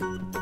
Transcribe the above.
Bye.